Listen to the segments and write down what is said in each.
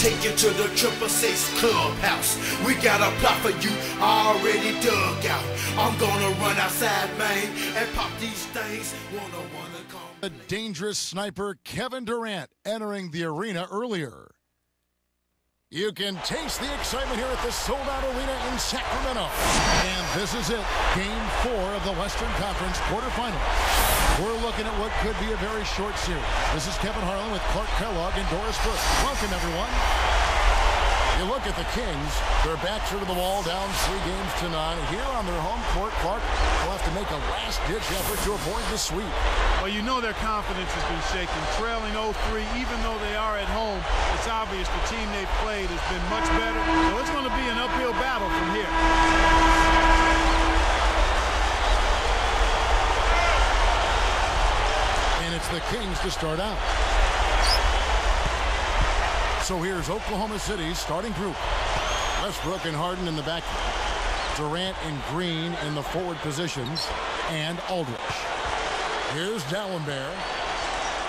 take you to the Triple Six Clubhouse. We got a plot for you already dug out. I'm gonna run outside, man, and pop these things. Wanna, wanna The dangerous sniper Kevin Durant entering the arena earlier. You can taste the excitement here at the sold out arena in Sacramento. And this is it, game four of the Western Conference quarterfinals. We're looking at what could be a very short series. This is Kevin Harlan with Clark Kellogg and Doris Burke. Welcome, everyone. You look at the Kings, their backs are to the wall, down three games to none. Here on their home court, Clark will have to make a last-ditch effort to avoid the sweep. Well, you know their confidence has been shaken. Trailing 0-3, even though they are at home, it's obvious the team they've played has been much better. So it's going to be an uphill battle from here. And it's the Kings to start out. So here's Oklahoma City's starting group. Westbrook and Harden in the back. Durant and Green in the forward positions. And Aldrich. Here's Dalembert.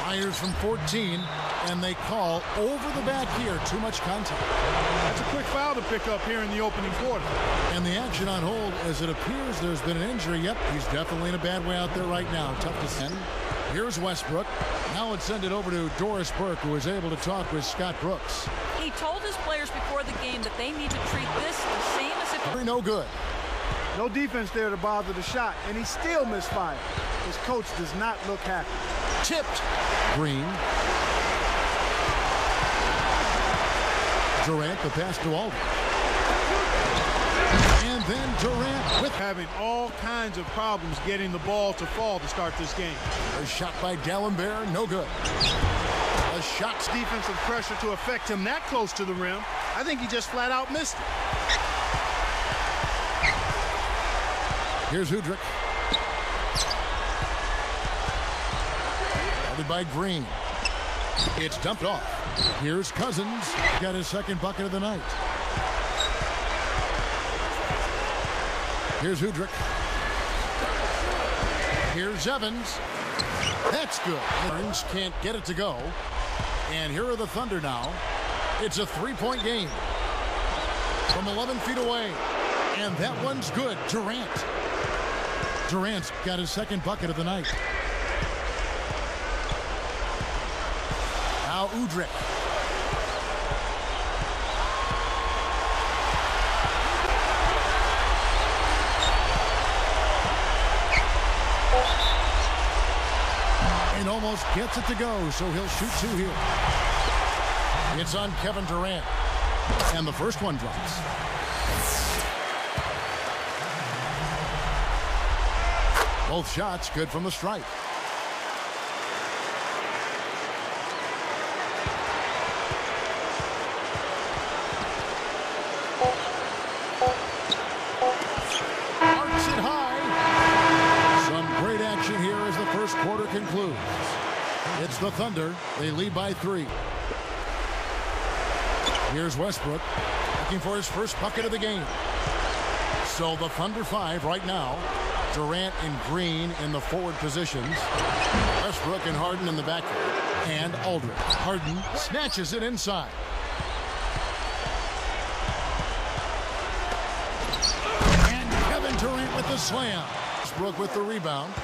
Fires from 14. And they call over the back here. Too much contact. That's a quick foul to pick up here in the opening quarter. And the action on hold as it appears there's been an injury. Yep, he's definitely in a bad way out there right now. Tough to send. Here's Westbrook. Now let's send it over to Doris Burke, who was able to talk with Scott Brooks. He told his players before the game that they need to treat this the same as if Very no good. No defense there to bother the shot, and he still misfired. His coach does not look happy. Tipped. Green. Durant, the pass to Aldrich. Then Durant with Having all kinds of problems getting the ball to fall to start this game. a shot by Dalembert. No good. A shot. Defensive pressure to affect him that close to the rim. I think he just flat out missed it. Here's Udrih. Guarded by Green. It's dumped off. Here's Cousins. Got his second bucket of the night. Here's Udrih. Here's Evans. That's good. Burns can't get it to go. And here are the Thunder now. It's a three-point game. From 11 feet away. And that one's good. Durant. Durant's got his second bucket of the night. Now Udrih. And almost gets it to go, so he'll shoot two here. It's on Kevin Durant. And the first one drops. Both shots good from the stripe. Concludes. It's the Thunder. They lead by three. Here's Westbrook looking for his first bucket of the game. So the Thunder five right now. Durant and Green in the forward positions. Westbrook and Harden in the backcourt. And Aldrich. Harden snatches it inside. And Kevin Durant with the slam. Westbrook with the rebound.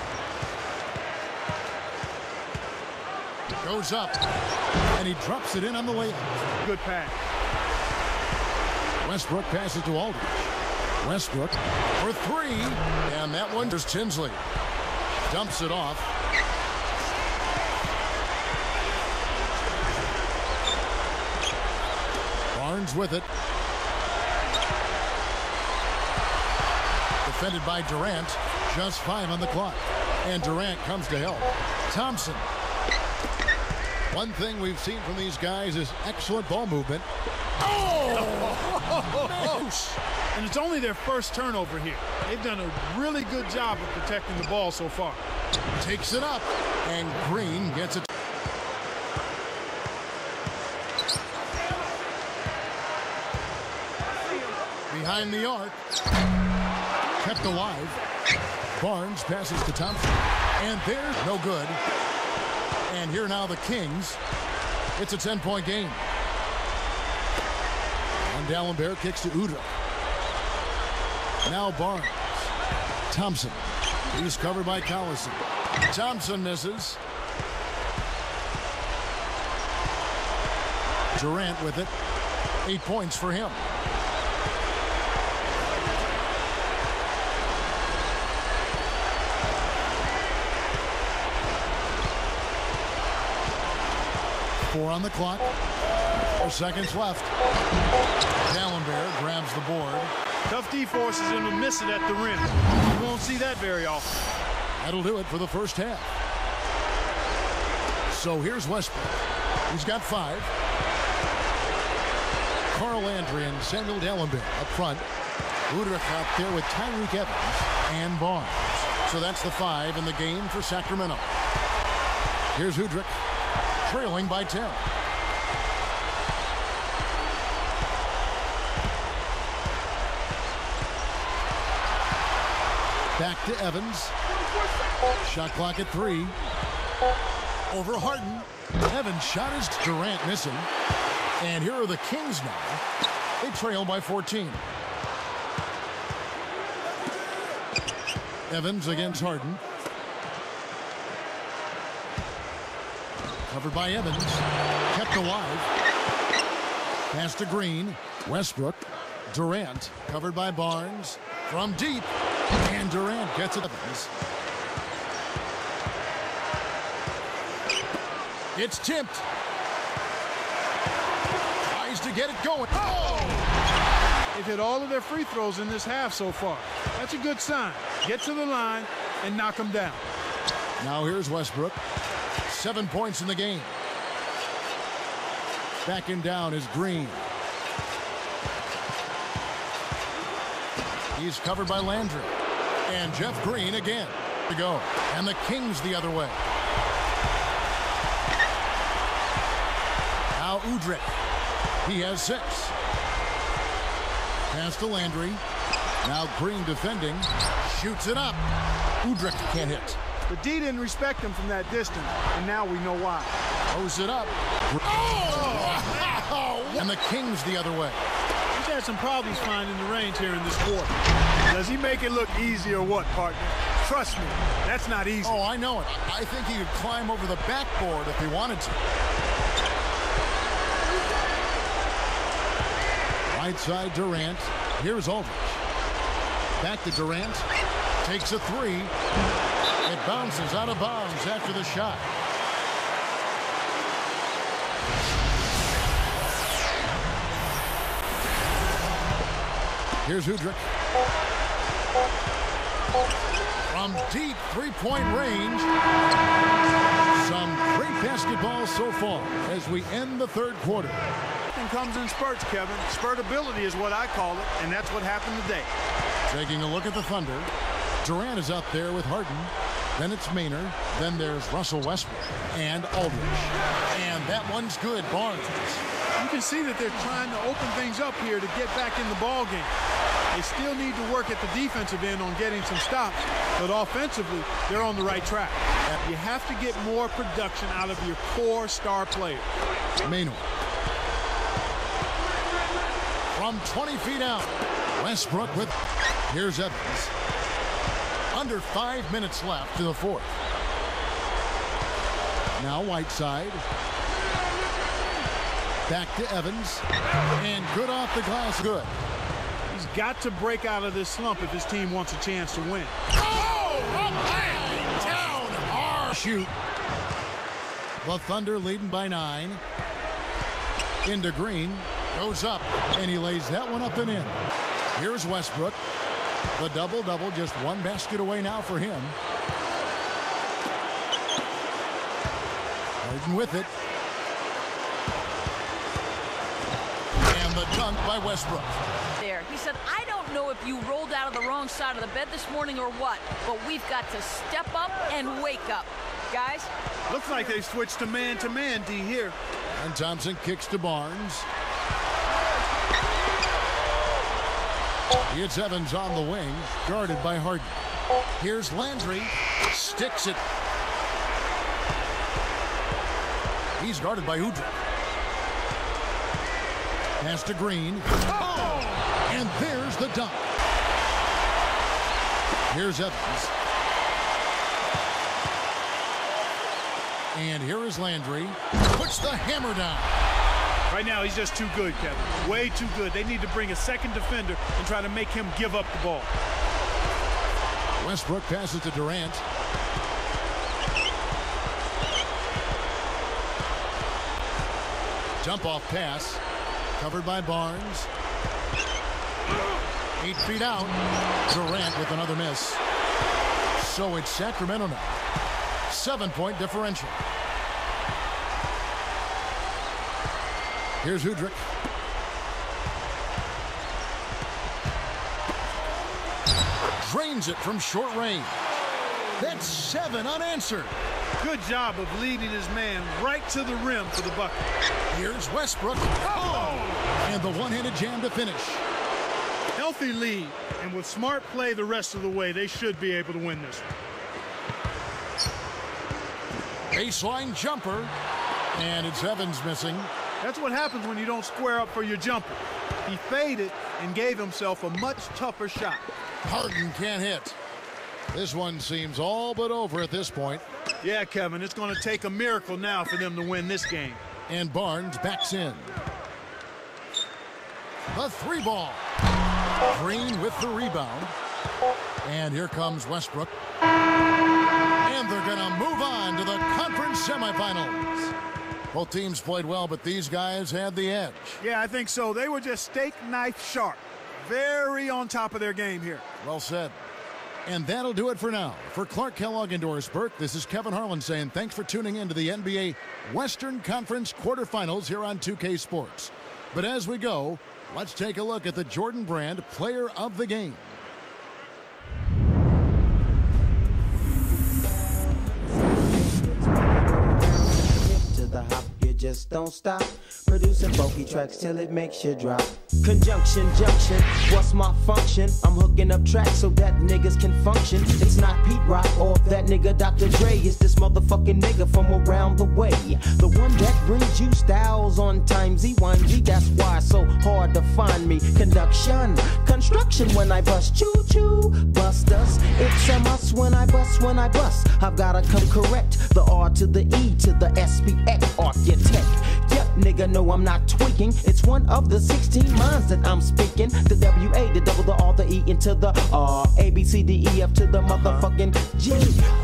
Goes up. And he drops it in on the way. Good pass. Westbrook passes to Aldrich. Westbrook for three. And that one is Tinsley. Dumps it off. Barnes with it. Defended by Durant. Just five on the clock. And Durant comes to help. Thompson. One thing we've seen from these guys is excellent ball movement. Oh! And it's only their first turnover here. They've done a really good job of protecting the ball so far. takes it up, and Green gets it. Behind the arc, kept alive. Barnes passes to Thompson, and there's no good. And here now the Kings. It's a 10-point game. And Dalembert kicks to Udrih. Now Barnes. Thompson. He's covered by Collison. Thompson misses. Durant with it. Eight points for him. Four on the clock. Four seconds left. Dalembert grabs the board. Tough D forces him to miss it at the rim. You won't see that very often. That'll do it for the first half. So here's Westbrook. He's got five. Carl Landry and Samuel Dalembert up front. Udrih out there with Tyreke Evans and Barnes. So that's the five in the game for Sacramento. Here's Udrih trailing by 10. Back to Evans. Shot clock at three. Over Harden. Evans shot is Durant missing. And here are the Kings now. They trail by 14. Evans against Harden. Covered by Evans. Kept alive. Pass to Green. Westbrook. Durant. Covered by Barnes. From deep. And Durant gets it. Evans. It's tipped. Tries to get it going. Oh! They've hit all of their free throws in this half so far. That's a good sign. Get to the line and knock them down. Now here's Westbrook. Seven points in the game. Backing down is Green. He's covered by Landry. And Jeff Green again to go. And the Kings the other way. Now Udrih. He has six. Pass to Landry. Now Green defending. Shoots it up. Udrih can't hit. The D didn't respect him from that distance, and now we know why. Throws it up. Oh! And the Kings the other way. He's had some problems finding the range here in this quarter. Does he make it look easy or what, partner? Trust me, that's not easy. Oh, I know it. I think he could climb over the backboard if he wanted to. Right side Durant. Here's Aldrich. Back to Durant. Takes a three. It bounces out of bounds after the shot. Here's Udrih. From deep three-point range. Some great basketball so far as we end the third quarter. Everything comes in spurts, Kevin. Spurtability is what I call it, and that's what happened today. Taking a look at the Thunder. Durant is out there with Harden. Then it's Maynard. Then there's Russell Westbrook and Aldrich. And that one's good. Barnes. You can see that they're trying to open things up here to get back in the ball game. They still need to work at the defensive end on getting some stops, but offensively, they're on the right track. You have to get more production out of your core star players. Maynard. From 20 feet out, Westbrook with. Here's Evans. Under five minutes left to the fourth. Now Whiteside. Back to Evans. And good off the glass. Good. He's got to break out of this slump if his team wants a chance to win. Oh! Up Down hard. Shoot. The Thunder leading by nine. Into Green. Goes up. And he lays that one up and in. Here's Westbrook. The double-double, just one basket away now for him. Harden with it. And the dunk by Westbrook. There. He said, I don't know if you rolled out of the wrong side of the bed this morning or what, but we've got to step up and wake up. Guys, Looks like they switched to man-to-man, D here. And Thompson kicks to Barnes. It's Evans on the wing, guarded by Harden. Here's Landry, sticks it. He's guarded by Udrih. Pass to Green. Oh! And there's the dunk. Here's Evans. And here is Landry. Puts the hammer down. Right now, he's just too good, Kevin. Way too good. They need to bring a second defender and try to make him give up the ball. Westbrook passes to Durant. Jump off pass. Covered by Barnes. Eight feet out. Durant with another miss. So it's Sacramento now. Seven-point differential. Here's Udrih. Drains it from short range. That's seven unanswered. Good job of leading his man right to the rim for the bucket. Here's Westbrook. Oh! And the one-handed jam to finish. Healthy lead, and with smart play the rest of the way, they should be able to win this one. Baseline jumper, and it's Evans missing. That's what happens when you don't square up for your jumper. He faded and gave himself a much tougher shot. Harden can't hit. This one seems all but over at this point. Yeah, Kevin, it's going to take a miracle now for them to win this game. And Barnes backs in. The three ball. Green with the rebound. And here comes Westbrook. And they're going to move on to the conference semifinals. Both teams played well, but these guys had the edge. Yeah, I think so. They were just steak knife sharp. Very on top of their game here. Well said. And that'll do it for now. For Clark Kellogg and Doris Burke, this is Kevin Harlan saying thanks for tuning in to the NBA Western Conference quarterfinals here on 2K Sports. But as we go, let's take a look at the Jordan Brand Player of the Game. Just don't stop. Producing bulky tracks till it makes you drop. Conjunction, junction, what's my function? I'm hooking up tracks so that niggas can function. It's not Pete Rock or that nigga Dr. Dre. It's this motherfucking nigga from around the way. The one that brings you styles on time Z1G. That's why it's so hard to find me. Conduction, construction when I bust. Choo choo, bust us. It's a must when I bust, when I bust. I've gotta come correct. The R to the E to the architect. Yep, nigga, no, I'm not tweaking. It's one of the 16 minds that I'm speaking. The W A, the double, the R, the E into the R. A B C D E F to the motherfucking G.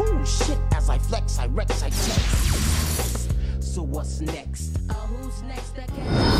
Ooh, shit, as I flex, I rex, I text. So what's next? Uh,